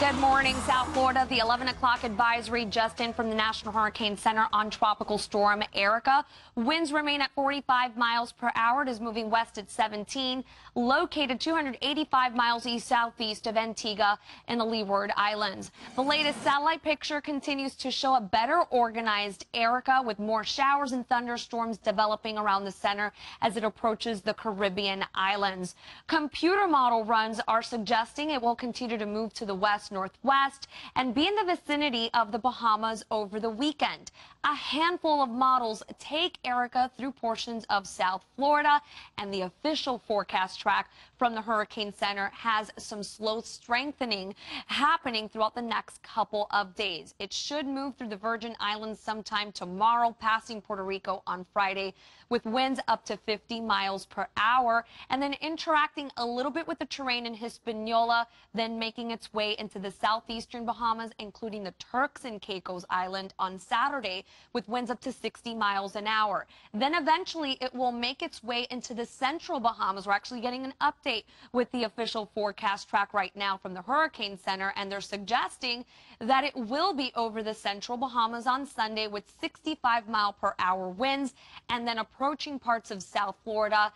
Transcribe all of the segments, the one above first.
Good morning, South Florida. The 11 o'clock advisory just in from the National Hurricane Center on Tropical Storm Erika. Winds remain at 45 miles per hour. It is moving west at 17, located 285 miles east southeast of Antigua in the Leeward Islands. The latest satellite picture continues to show a better organized Erika with more showers and thunderstorms developing around the center as it approaches the Caribbean islands. Computer model runs are suggesting it will continue to move to the west northwest and be in the vicinity of the Bahamas over the weekend. A handful of models take Erika through portions of South Florida, and the official forecast track from the Hurricane Center has some slow strengthening happening throughout the next couple of days. It should move through the Virgin Islands sometime tomorrow, passing Puerto Rico on Friday with winds up to 50 miles per hour, and then interacting a little bit with the terrain in Hispaniola, then making its way into the southeastern Bahamas, including the Turks and Caicos Island on Saturday with winds up to 60 miles an hour. Then eventually it will make its way into the central Bahamas. We're actually getting an update with the official forecast track right now from the Hurricane Center, and they're suggesting that it will be over the central Bahamas on Sunday with 65 mile per hour winds and then approaching parts of South Florida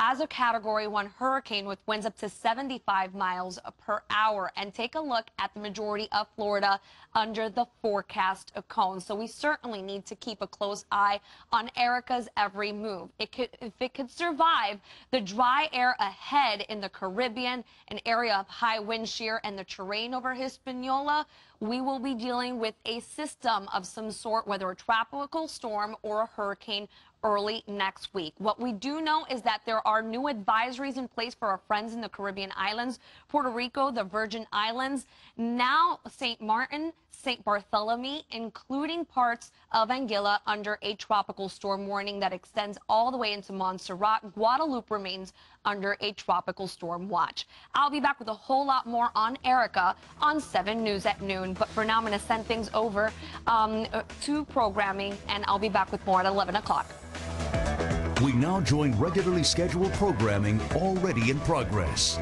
as a Category 1 hurricane with winds up to 75 miles per hour. And take a look at the majority of Florida under the forecast cone. So we certainly need to keep a close eye on Erika's every move. It could, if it could survive the dry air ahead in the Caribbean, an area of high wind shear and the terrain over Hispaniola, we will be dealing with a system of some sort, whether a tropical storm or a hurricane early next week. What we do know is that there are new advisories in place for our friends in the Caribbean islands, Puerto Rico, the Virgin Islands, now St. Martin, St. Bartholomew, including parts of Anguilla under a tropical storm warning that extends all the way into Montserrat. Guadeloupe remains under a tropical storm watch. I'll be back with a whole lot more on Erika on 7 News at noon. But for now, I'm going to send things over um, to programming, and I'll be back with more at 11 o'clock. We now join regularly scheduled programming already in progress.